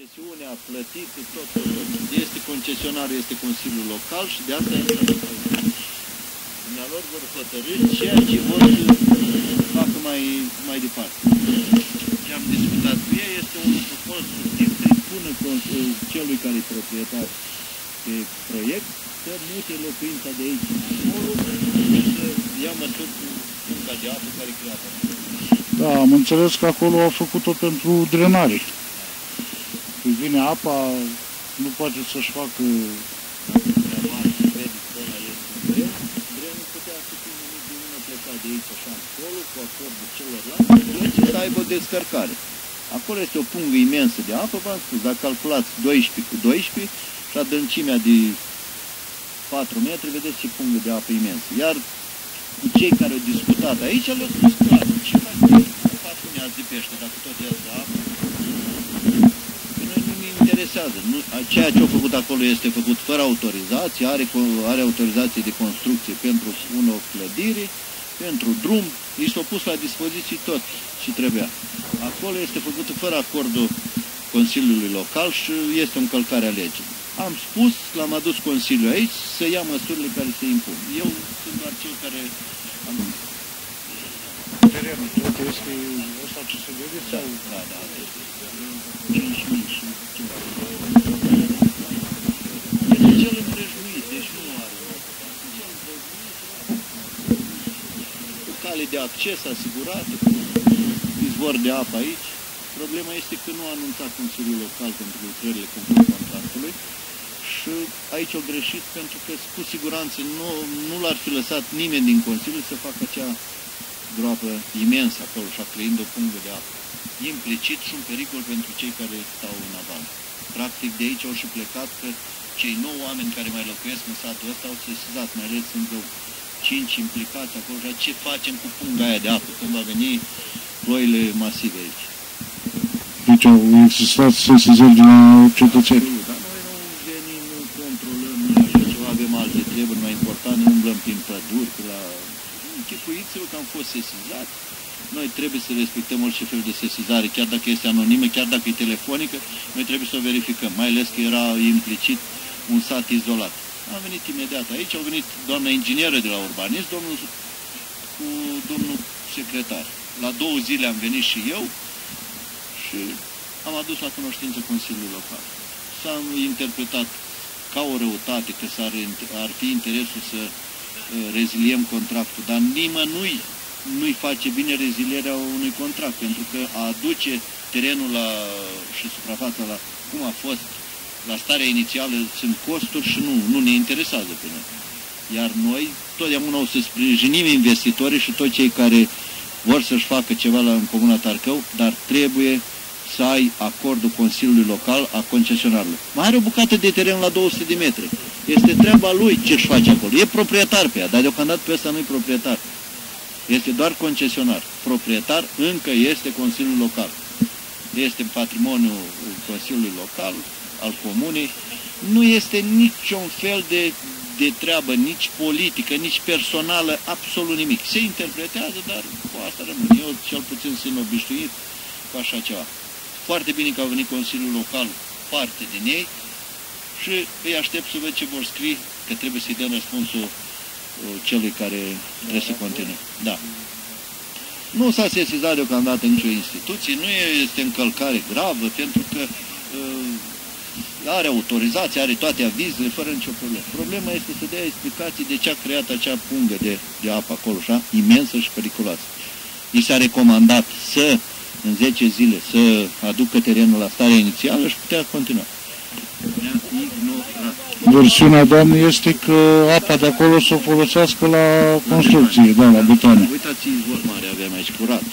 concesiunea, plătit, tot, tot, tot. Este concesionar, este Consiliul Local și de asta intră în Dumnealor vor hotărâ ceea ce vor să facă mai, mai departe. Ce am discutat cu ei este un lucru constructiv să-i spună celui care e proprietar pe proiect să mute locuința de aici acolo și să ia măsuri cu punga de apă care creată. Da, am înțeles că acolo au făcut-o pentru drenare. Când vine apa, nu poate să-și facă... de aici așa acolo, cu acordul celorlalți, să aibă descărcare. Acolo este o pungă imensă de apă, v-am spus, dacă calculați 12 cu 12 și adâncimea de 4 metri, vedeți ce pungă de apă imensă. Iar cu cei care au discutat aici, le-au spus clar, ce faci 4 neați de pește, dacă tot iasă apă, interesează. Nu, ceea ce a făcut acolo este făcut fără autorizație, are, are autorizație de construcție pentru o clădire, pentru drum, i s-a pus la dispoziție tot ce trebuia. Acolo este făcut fără acordul Consiliului Local și este o încălcare a legii. Am spus, l-am adus Consiliul aici să ia măsurile care se impun. Eu sunt doar cel care am... Terenul tot este ăsta ce se vede sau? Da, da, 5.000 și ceva. Este cel împrejmuit, deci nu are. Cu cale de acces asigurată, cu izvor de apă aici. Problema este că nu a anunțat Consiliul Local pentru lucrările conform contractului și aici au greșit pentru că cu siguranță nu, nu l-ar fi lăsat nimeni din Consiliu să facă acea groapă imensă acolo și a creind o pungă de apă. Implicit și un pericol pentru cei care stau în aval. Practic de aici au și plecat că cei nou oameni care mai locuiesc în satul ăsta au sesizat, mai ales sunt vreo cinci implicați acolo, ce facem cu punga aia de apă când va veni ploile masive aici. Deci au existat sesizări din cetățeni. Dar noi nu venim, nu controlăm, nu așa ceva, avem alte treburi mai importante, nu umblăm prin păduri, la... Închipuiți-vă că am fost sesizați. Noi trebuie să respectăm orice fel de sesizare, chiar dacă este anonimă, chiar dacă e telefonică, noi trebuie să o verificăm, mai ales că era implicit un sat izolat. Am venit imediat aici, au venit doamna inginieră de la urbanism, domnul, cu domnul secretar. La două zile am venit și eu și am adus la cunoștință Consiliul Local. S-a interpretat ca o răutate că ar, ar fi interesul să uh, reziliem contractul, dar nimănui nu-i face bine rezilierea unui contract, pentru că a aduce terenul la, și suprafața la cum a fost la starea inițială sunt costuri și nu, nu ne interesează pe noi. Iar noi totdeauna o să sprijinim investitorii și toți cei care vor să-și facă ceva la, în Comuna Tarcău, dar trebuie să ai acordul Consiliului Local a concesionarului. Mai are o bucată de teren la 200 de metri. Este treaba lui ce-și face acolo. E proprietar pe ea, dar deocamdată pe ăsta nu e proprietar. Este doar concesionar. Proprietar încă este Consiliul Local. Este patrimoniul Consiliului Local, al Comunei. Nu este niciun fel de, de treabă, nici politică, nici personală, absolut nimic. Se interpretează, dar cu asta rămân. Eu cel puțin sunt obișnuit cu așa ceva. Foarte bine că au venit Consiliul Local, parte din ei, și îi aștept să văd ce vor scrie, că trebuie să-i dăm răspunsul celui care trebuie să continue. Da. Nu s-a sesizat deocamdată nicio instituție, nu este încălcare gravă, pentru că uh, are autorizație, are toate avizele, fără nicio problemă. Problema este să dea explicații de ce a creat acea pungă de, de apă acolo, așa, imensă și periculoasă. I s-a recomandat să, în 10 zile, să aducă terenul la stare inițială și putea continua. Versiunea doamnei este că apa de acolo să o folosească la construcție, da, la betoane. Uitați izvor mare avem aici, curat.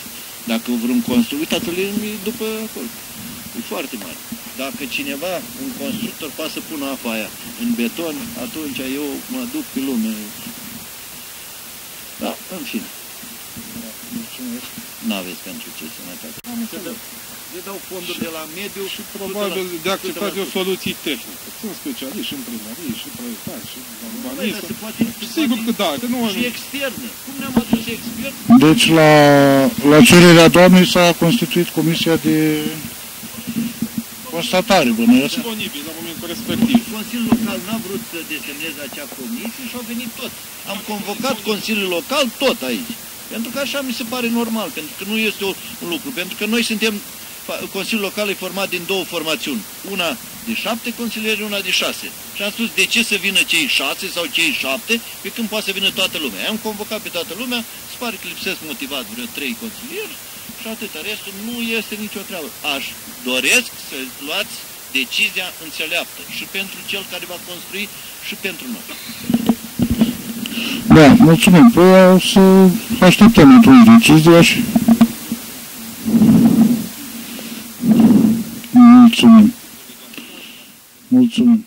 Dacă vrem construi, uitați-l după acolo. E foarte mare. Dacă cineva, un constructor, poate să pună apa aia în beton, atunci eu mă duc pe lume. Da, în fine. N-aveți pentru ce să mai facă. Am înțeles le dau fonduri de la mediu și probabil de acceptat o soluție tehnică. Sunt specialiști și în primărie, și proiectari, și urbanism. Sigur că da, că nu Și externă. Cum ne-am adus expert? Deci la, la cererea doamnei s-a constituit comisia de constatare, bănuiesc. Disponibil la momentul respectiv. Consiliul Local n-a vrut să desemneze acea comisie și au venit tot. Am convocat Consiliul Local tot aici. Pentru că așa mi se pare normal, pentru că nu este un lucru. Pentru că noi suntem, Consiliul Local e format din două formațiuni. Una de șapte consilieri, una de șase. Și am spus, de ce să vină cei șase sau cei șapte, pe când poate să vină toată lumea. Am convocat pe toată lumea, se pare că lipsesc motivat vreo trei consilieri și atâta. Restul nu este nicio treabă. Aș doresc să luați decizia înțeleaptă și pentru cel care va construi și pentru noi. Da, mulțumim. Păi să așteptăm într-o decizie și... Mulțumim. Mulțumim.